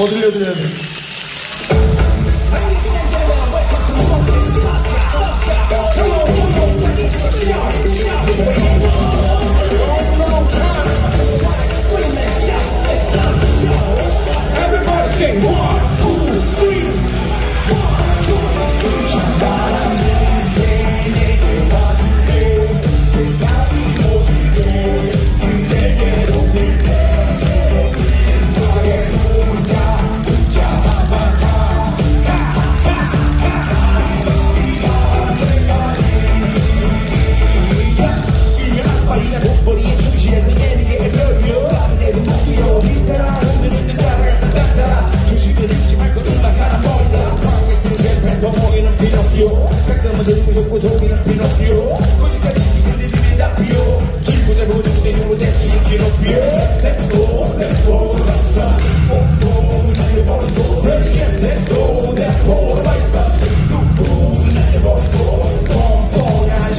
더 들려드려야 돼.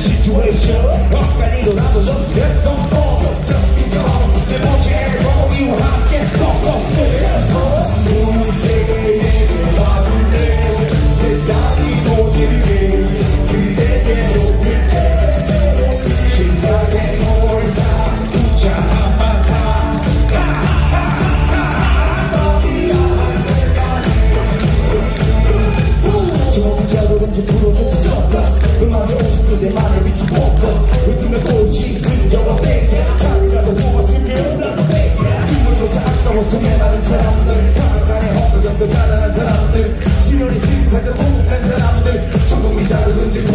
Situation, off and in the round, just get 사람들 가난하게 허물졌어 가난한 사람들 신혼이 생사가 공복한 사람들 천국이 자르는지